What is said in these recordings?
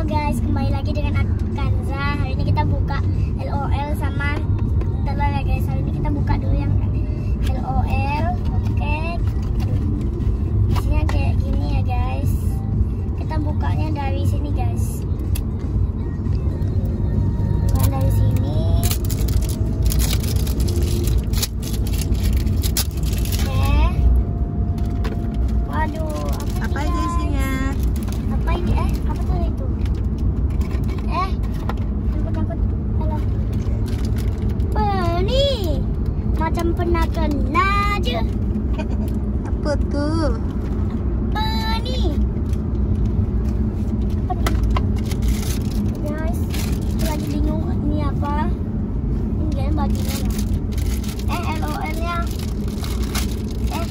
Halo guys, kembali lagi dengan aku Kanza. Hari ini kita buka LOL sama telur ya guys. Hari ini kita buka dulu yang LOL. Macam pernah kena aja Apa tuh? Peni apa nih guys lagi bingung ini apa. Ini bajunya lah. Eh LOL nya eh.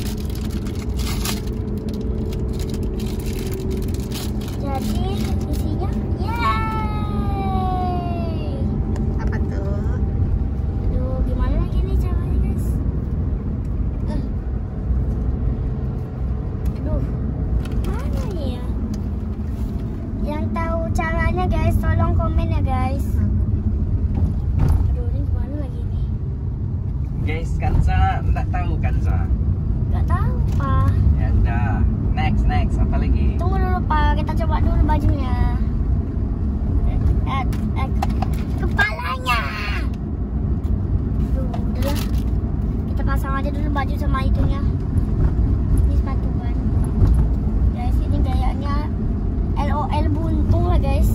Jadi isinya yeay Apa tuh? aduh gimana lagi nih caranya guys Eh. aduh mana nih ya yang tahu caranya guys tolong komen ya guys aduh ini gimana lagi nih Guys, Kanza enggak tahu Kanza. nggak tahu pak Ya udah. Next, next. Apa lagi? tunggu dulu pak kita coba dulu bajunya eh, eh, eh, kepalanya aduh udahlah kita pasang aja dulu baju sama itunya ini sepatu kan guys ini gayanya LOL buntung lah guys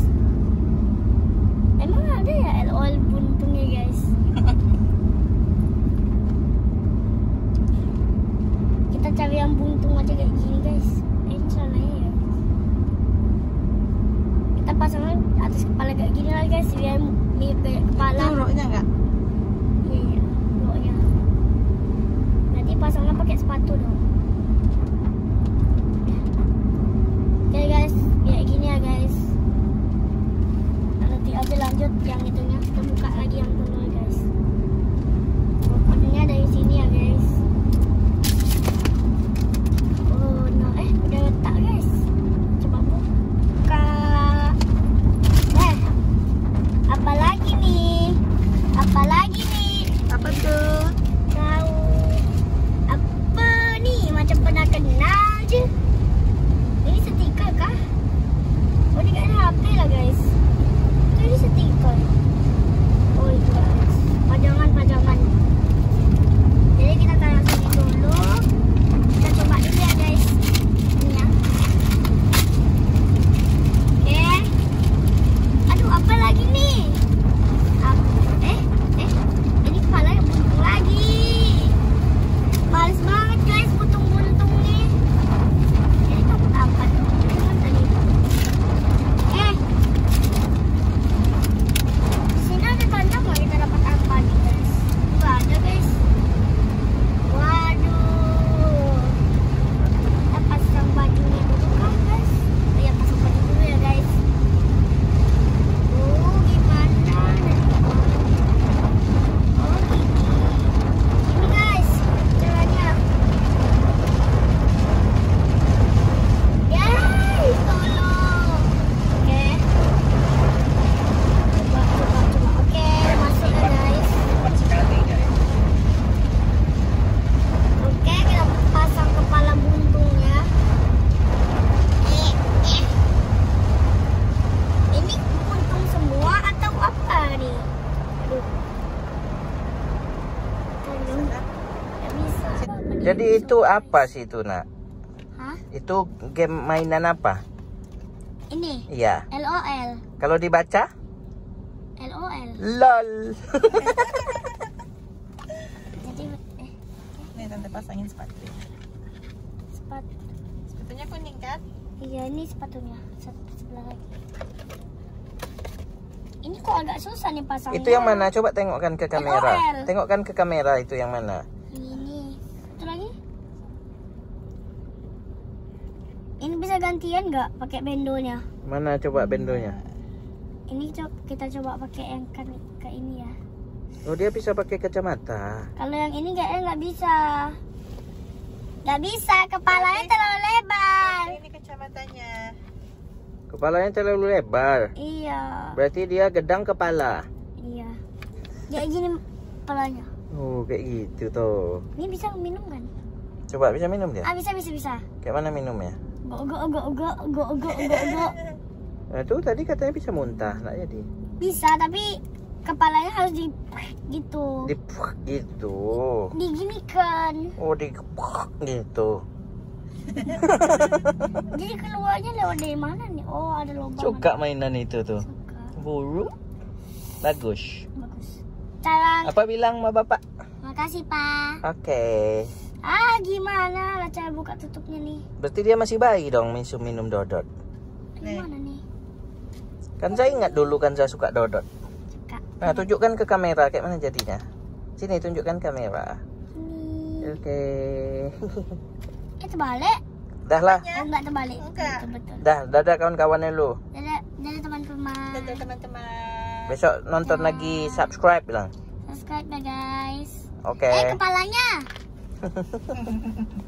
emang ada ya LOL buntung ya guys kita cari yang buntung aja kayak gini guys ini celananya ya kita pasangnya atas kepala kayak gini lah guys biar mirip kayak kepala Itu roknya enggak? Iya, roknya. Nanti pasangnya pakai sepatu dong. Oke guys, kayak gini ya guys. Nanti aja lanjut yang itunya. Kita buka lagi yang Jadi itu apa sih itu, Nak? Hah? Itu game mainan apa? Ini Iya. LOL. Kalau dibaca? LOL. LOL. Jadi eh Nih tante pasangin sepatu. sepatu. Sepatunya kuning kan? Iya ini sepatunya. Satu sebelah lagi. Ini kok agak susah nih pasangnya. Itu yang mana? Coba tengokkan ke kamera. LOL. Tengokkan ke kamera itu yang mana? Ini. Satu lagi. Ini bisa gantian nggak pakai bendonya? Mana coba bendonya? Ini co- kita coba pakai yang kan ke ini ya. Oh, dia bisa pakai kacamata. Kalau yang ini kayaknya nggak bisa. Nggak bisa, kepalanya terlalu lebar. Ini kacamatanya. Kepalanya terlalu lebar. Iya. Berarti dia gedang kepala. Iya. Kayak gini kepalanya. Oh, kayak gitu tuh. Ini bisa minum kan? Coba bisa minum dia? Ah bisa bisa bisa. Kayak mana minumnya? Go go go go go go go go. Nah, tuh tadi katanya bisa muntah, nggak jadi. Bisa tapi kepalanya harus di gitu. Di gitu. Diginikan. Oh, di gitu. Jadi keluarnya lewat dari mana nih? Oh ada lubang. Suka mainan itu tuh. Suka. Buru. Bagus. Bagus. Cara. Apa bilang sama bapak? Makasih pak. Oke. Ah gimana lah cara buka tutupnya nih? Berarti dia masih bayi dong minum minum dodot. Gimana nih? Kan saya ingat dulu kan saya suka dodot. Suka. Nah, tunjukkan ke kamera kayak mana jadinya. Sini tunjukkan kamera. Oke. Eh terbalik? Dah lah. Oh enggak terbalik. Enggak. Betul betul. Dah, dadah kawan-kawannya lu. Dadah dadah teman-teman. Dadah teman-teman. Besok nonton lagi subscribe bilang. Subscribe ya guys. Oke. Eh kepalanya. ハハハハ。